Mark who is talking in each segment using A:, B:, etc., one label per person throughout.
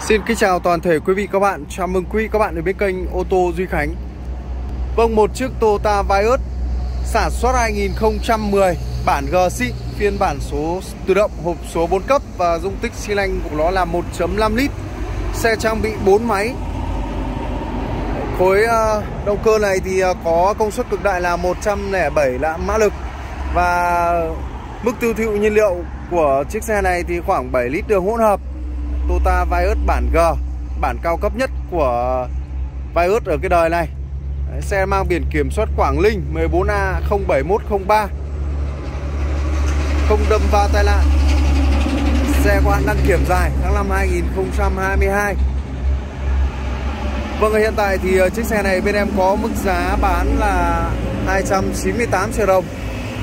A: Xin kính chào toàn thể quý vị các bạn. Chào mừng quý vị các bạn đến với kênh ô tô Duy Khánh. Vâng, một chiếc Toyota Vios Sản xuất 2010 Bản G xịn Phiên bản số tự động Hộp số 4 cấp Và dung tích xi lanh của nó là 1.5 lít. Xe trang bị 4 máy. Khối ờ, động cơ này thì ờ, có công suất cực đại là 107 lạng mã lực. Và mức tiêu thụ nhiên liệu của chiếc xe này thì khoảng 7 lít đường hỗn hợp. Toyota Vios bản G Bản cao cấp nhất của Vios ở cái đời này. Đấy, Xe mang biển kiểm soát Quảng Linh 14A07103 Không đâm va tai nạn. Xe có hạn đăng kiểm dài tháng 5 2022 Vâng hiện tại thì ờ, chiếc xe này bên em có mức giá bán là 298 triệu đồng.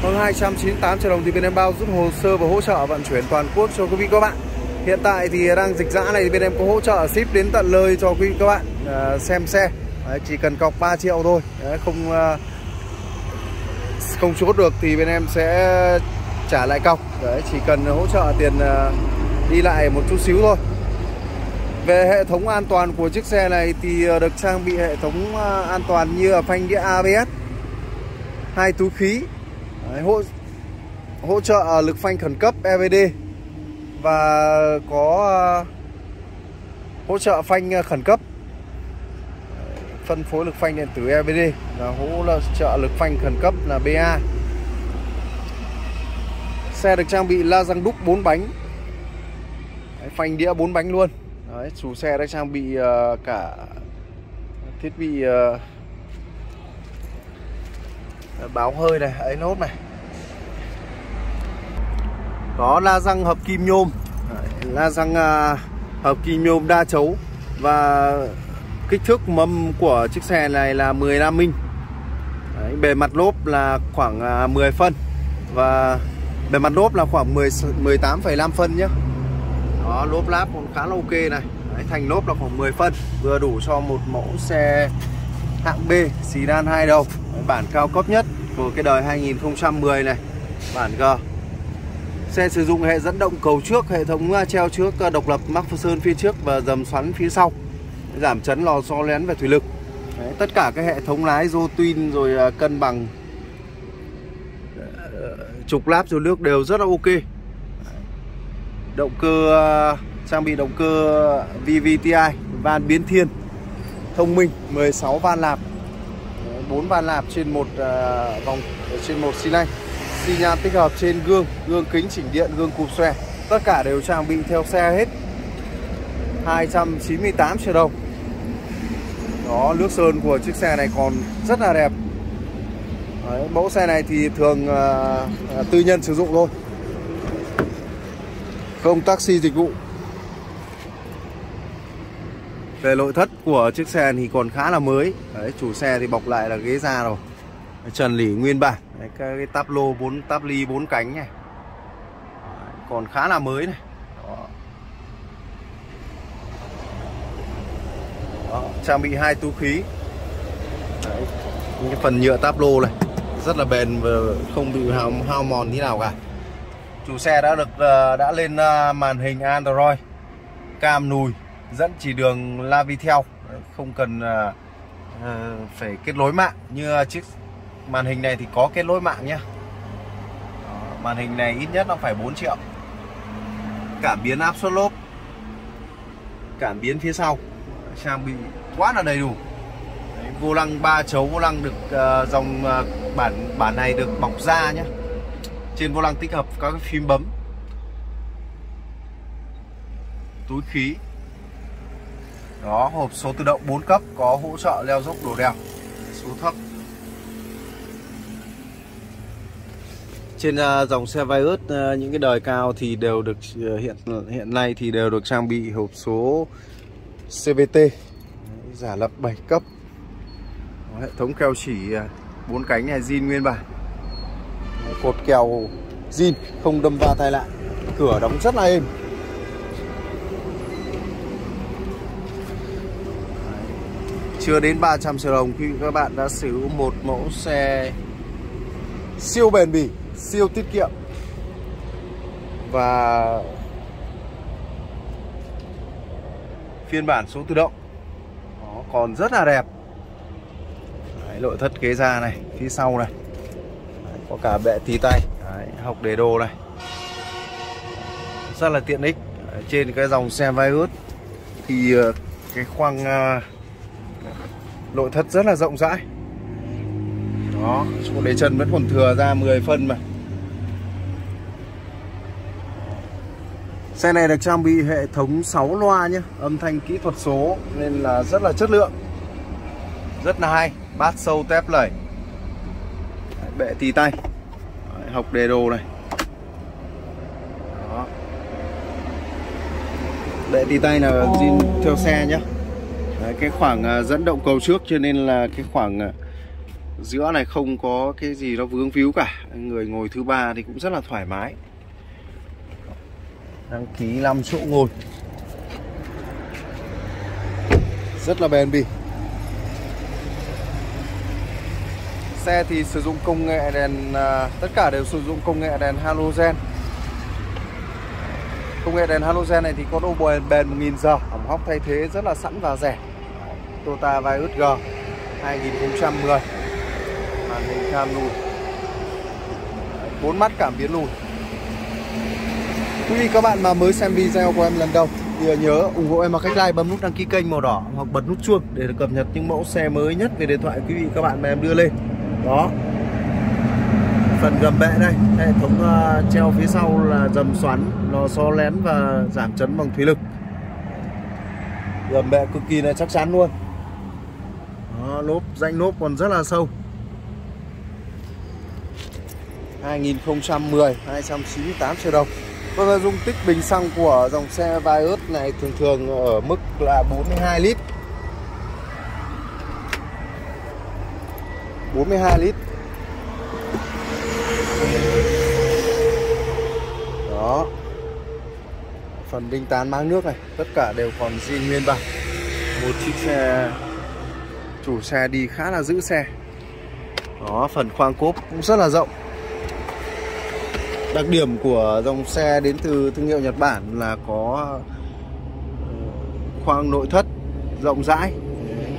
A: Vâng 298 triệu đồng thì bên em bao giúp hồ sơ và hỗ trợ vận chuyển toàn quốc cho quý vị các bạn. Hiện tại thì đang dịch dã này bên em có hỗ trợ ship đến tận nơi cho quý vị các bạn à, xem xe. Đấy, Chỉ cần cọc 3 triệu thôi. Đấy, Không à, không chốt được thì bên em sẽ trả lại cọc. Đấy, Chỉ cần hỗ trợ tiền à, đi lại một chút xíu thôi. Về hệ thống an toàn của chiếc xe này thì được trang bị hệ thống an toàn như là phanh đĩa ABS hai túi khí. Đấy, hỗ hỗ trợ lực phanh khẩn cấp EVD và có ờ, hỗ trợ phanh ờ, khẩn cấp. Phân phối lực phanh điện tử EBD là hỗ trợ lực phanh khẩn cấp là BA xe được trang bị la răng đúc 4 bánh. Đấy, phanh đĩa 4 bánh luôn. Đấy, chủ xe đã trang bị uh, cả thiết bị uh, báo hơi này ấy nốt này có la răng hợp kim nhôm. La răng uh, hợp kim nhôm đa chấu. Và kích thước mâm của chiếc xe này là 15 inch. Đấy, bề mặt lốp là khoảng à, 10 phân. Và bề mặt lốp là khoảng 10 18,5 phân nhé đó lốp láp còn khá là ok này. Đấy, thành lốp là khoảng 10 phân. Vừa đủ cho một mẫu xe hạng B sedan đan hai đầu. Đấy, bản cao cấp nhất của cái đời 2010 này. Bản G. Xe sử dụng hệ dẫn động cầu trước, hệ thống treo trước độc lập mắc sơn phía trước và dầm xoắn phía sau. Giảm chấn lò xo lén về thủy lực. Đấy, Tất cả các hệ thống lái rô twin rồi à, cân bằng ờ, Trục láp rồi nước đều rất là ok. Động cơ à, trang bị động cơ VVTi van biến thiên thông minh 16 van lạp. 4 van lạp trên một à, vòng trên một xi lanh xi nhan tích hợp trên gương gương kính chỉnh điện gương cụp xòe. Tất cả đều trang bị theo xe hết. 298 triệu đồng. Đó nước sơn của chiếc xe này còn rất là đẹp. Đấy, mẫu xe này thì thường uh, tư nhân sử dụng thôi. Không taxi dịch vụ. Về nội thất của chiếc xe thì còn khá là mới. Đấy, chủ xe thì bọc lại là ghế da rồi. Trần lỉ nguyên bản. Đấy, cái, cái táp lô 4 táp ly 4 cánh này. Đấy, còn khá là mới này. Đó. Đó, trang bị hai túi khí. Đấy, cái phần nhựa táp lô này rất là bền và không bị hao, hao mòn thế nào cả. Chủ xe đã được ờ, đã lên ờ, màn hình Android cam nùi dẫn chỉ đường Lavitel không cần ờ, phải kết nối mạng như chiếc màn hình này thì có kết nối mạng nhá màn hình này ít nhất nó phải 4 triệu. Cảm biến áp suất lốp cảm biến phía sau. Trang bị quá là đầy đủ. Đấy, vô lăng ba chấu vô lăng được uh, dòng uh, bản bản này được bọc da nhá. trên vô lăng tích hợp các cái phím bấm. Túi khí. Đó hộp số tự động 4 cấp có hỗ trợ leo dốc đổ đèo số thấp. Trên à, dòng xe Vios à, những cái đời cao thì đều được à, hiện hiện nay thì đều được trang bị hộp số CVT giả lập 7 cấp. Hệ thống keo chỉ bốn cánh này, zin nguyên bản. Cột kèo zin, không đâm va tai lại cửa đóng rất là êm. Chưa đến 300 triệu đồng khi các bạn đã sở hữu một mẫu xe siêu bền bỉ siêu tiết kiệm. Và phiên bản số tự động nó còn rất là đẹp. Đấy, nội thất ghế da này phía sau này. Đấy, có cả bệ tí tay Đấy, học đề đồ này. Rất là tiện ích. Đấy, trên cái dòng xe Vios thì ờ, cái khoang uh, nội thất rất là rộng rãi đó chỗ để chân vẫn còn thừa ra 10 phân mà. Xe này được trang bị hệ thống 6 loa nhé Âm thanh kỹ thuật số Nên là rất là chất lượng. Rất là hay Bát sâu tép lẩy Bệ tì tay. Đấy, Học đề đồ này. Đó. Bệ tì tay là zin theo xe nhé Đấy, Cái khoảng à, dẫn động cầu trước Cho nên là cái khoảng à, giữa này không có cái gì nó vướng víu cả. Người ngồi thứ ba thì cũng rất là thoải mái. Đăng ký 5 chỗ ngồi. Rất là bền bỉ. Xe thì sử dụng công nghệ đèn à, tất cả đều sử dụng công nghệ đèn halogen. Công nghệ đèn halogen này thì có độ bền bền 1000 giờ. Hỏng hóc thay thế rất là sẵn và rẻ. Toyota Vios G 2010 màn hình cam lùi bốn mắt cảm biến lùi Quý vị các bạn mà mới xem video của em lần đầu thì nhớ ủng hộ em bằng cách like bấm nút đăng ký kênh màu đỏ hoặc bật nút chuông để được cập nhật những mẫu xe mới nhất về điện thoại quý vị các bạn mà em đưa lên. Đó. Phần gầm bệ đây, hệ thống uh, treo phía sau là dầm xoắn, lò xo lén và giảm chấn bằng thủy lực. Gầm bệ cực kỳ là chắc chắn luôn. Đó, lốp danh lốp còn rất là sâu. 2010 298 triệu đồng. Vâng, dung tích bình xăng của dòng xe Vios này thường thường ở mức là 42 lít. 42 lít. Đó. Phần đinh tán máng nước này Tất cả đều còn zin nguyên bản Một chiếc xe Chủ xe đi khá là giữ xe. Đó, phần khoang cốp cũng rất là rộng. Đặc điểm của dòng xe đến từ thương hiệu Nhật Bản là có ờ, khoang nội thất rộng rãi,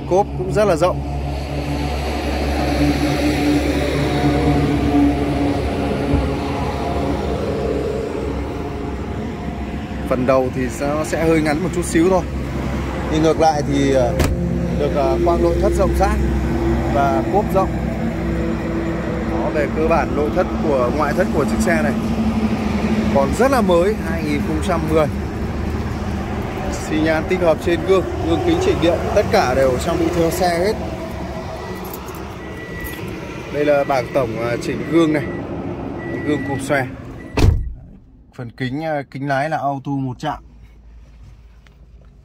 A: cốp cũng rất là rộng. Phần đầu thì nó sẽ hơi ngắn một chút xíu thôi. Nhưng ngược lại thì ờ, được ờ, khoang nội thất rộng rãi và cốp rộng về cơ bản nội thất của ngoại thất của chiếc xe này còn rất là mới 2010 xi nhan tích hợp trên gương gương kính chỉnh điện, tất cả đều trang bị theo xe hết. Đây là bảng tổng à, chỉnh gương này, gương cụp xòe. Phần kính à, kính lái là auto một chạm.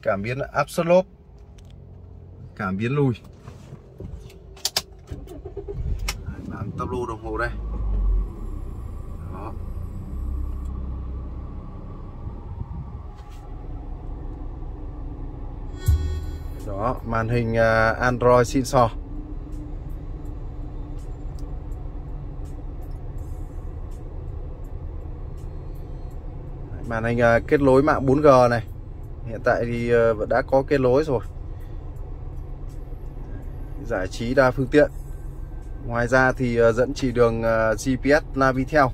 A: Cảm biến áp suất lốp cảm biến lùi. Bảng tắp lô đồng hồ đây đó đó, màn hình à, Android xịn sò. Màn hình à, kết nối mạng 4G này. Hiện tại thì à, đã có kết nối rồi. Giải trí đa phương tiện. Ngoài ra thì dẫn chỉ đường GPS Navitel.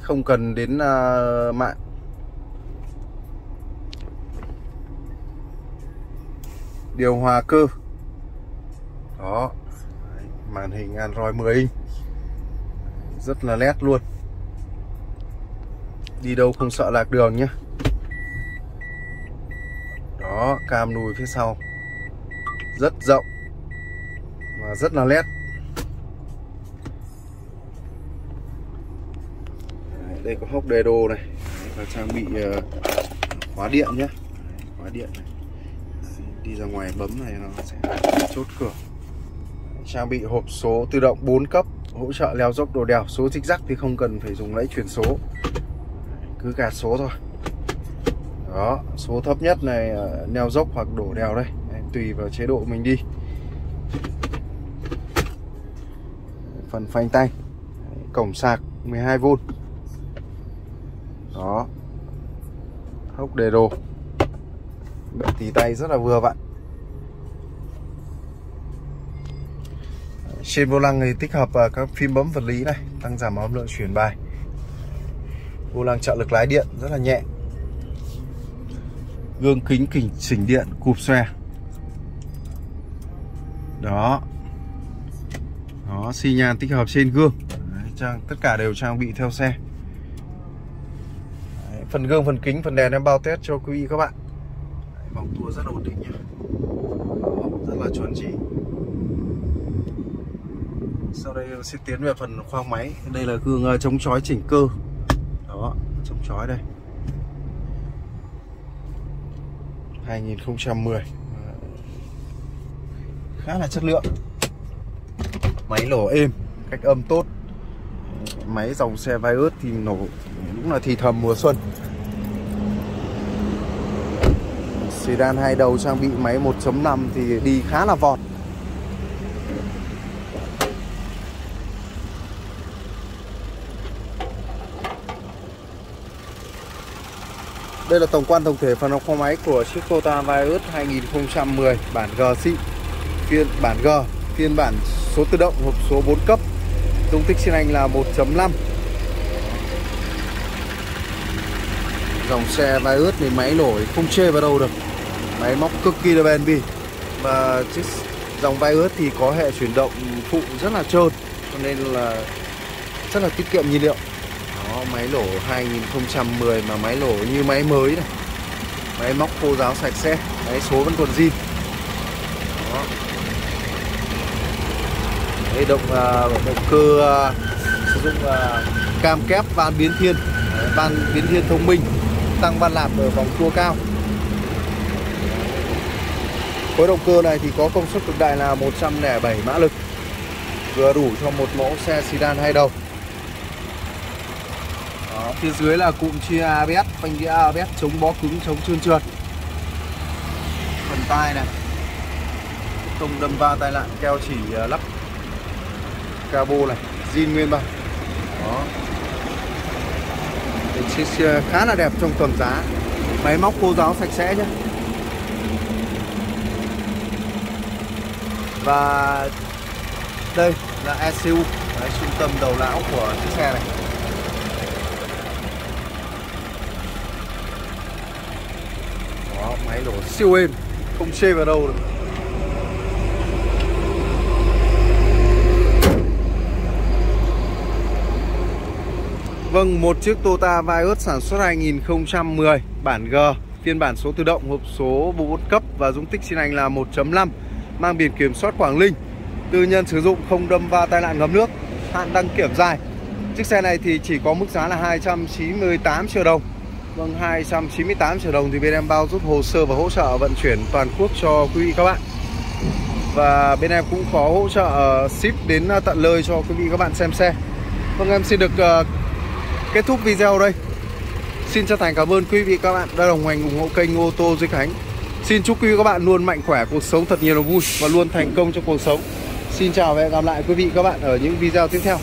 A: Không cần đến mạng. Điều hòa cơ. Đó. Màn hình Android 10 inch. Rất là nét luôn. Đi đâu không sợ lạc đường nhé Đó cam lùi phía sau. Rất rộng. Và rất là nét đây có hốc đề đồ này. Và trang bị uh, khóa điện nhé khóa điện này đi ra ngoài bấm này nó sẽ chốt cửa. Trang bị hộp số tự động 4 cấp, hỗ trợ leo dốc đồ đèo. Số dích rắc thì không cần phải dùng lấy chuyển số. Cứ gạt số thôi. Đó, số thấp nhất này ờ, leo dốc hoặc đổ đèo đây. Tùy vào chế độ mình đi. Phần phanh tay. Cổng sạc 12V đó. Hốc đề đồ. Độ tì tay rất là vừa vặn. Trên vô lăng thì tích hợp à, các phím bấm vật lý này tăng giảm âm lượng chuyển bài. Vô lăng trợ lực lái điện rất là nhẹ. Gương kính kỉnh chỉnh điện cụp xòe đó. Đó xi nhan tích hợp trên gương. Đấy, trang tất cả đều trang bị theo xe. Đấy, phần gương phần kính phần đèn em bao test cho quý vị các bạn vòng tua rất ổn định nhé rất là chuẩn chỉ. Sau đây sẽ tiến về phần khoang máy. Đây là gương à, chống chói chỉnh cơ. Đó, chống chói đây. 2010 khá là chất lượng. Máy nổ êm, cách âm tốt. Máy dòng xe Vios thì nổ cũng là thì thầm mùa xuân. Sedan hai đầu trang bị máy 1.5 thì đi khá là vọt. Đây là tổng quan tổng thể phần khoang máy của chiếc Toyota Vios 2010 bản G xịn phiên bản G, phiên bản số tự động hộp số 4 cấp. Dung tích xin anh là 1.5 dòng xe Vios thì máy nổi không chê vào đâu được máy móc cực kỳ là bền bỉ. Và chiếc dòng Vios thì có hệ chuyển động phụ rất là trơn cho nên là rất là tiết kiệm nhiên liệu. Đó máy lỗ 2010 mà máy lỗ như máy mới này. Máy móc khô ráo sạch sẽ máy số vẫn còn zin. Đó. Đây động uh, động cơ uh, sử dụng uh, cam kép van biến thiên. Van biến thiên thông minh tăng van lạp ở vòng tua cao. Với động cơ này thì có công suất cực đại là 107 mã lực. Vừa đủ cho một mẫu xe sedan hai đầu. Đó, phía dưới là cụm chia ABS phanh đĩa ABS chống bó cứng chống trơn trượt. Phần tai này. Không đâm va tai nạn keo chỉ à, lắp cabo này zin nguyên bản. Đó. Chiếc xe khá là đẹp trong tầm giá. Máy móc khô giáo sạch sẽ nhé và đây là ECU Đấy, trung tâm đầu não của chiếc xe này. Đó, máy đổ siêu êm không chê vào đâu được. Vâng, một chiếc Toyota Vios sản xuất 2010 bản G phiên bản số tự động hộp số 4 cấp và dung tích xin anh là 1.5 mang biển kiểm soát Quảng Ninh. Tư nhân sử dụng không đâm va tai nạn ngấm nước hạn đăng kiểm dài. Chiếc xe này thì chỉ có mức giá là 298 triệu đồng. Vâng 298 triệu đồng thì bên em bao giúp hồ sơ và hỗ trợ vận chuyển toàn quốc cho quý vị các bạn. Và bên em cũng có hỗ trợ ờ, ship đến ờ, tận nơi cho quý vị các bạn xem xe. Vâng em xin được uh, kết thúc video đây. Xin chân thành cảm ơn quý vị các bạn đã đồng hành ủng hộ kênh ô tô Duy Khánh. Xin chúc quý vị các bạn luôn mạnh khỏe, cuộc sống thật nhiều niềm vui và luôn thành công trong cuộc sống. Xin chào và hẹn gặp lại quý vị các bạn ở những video tiếp theo.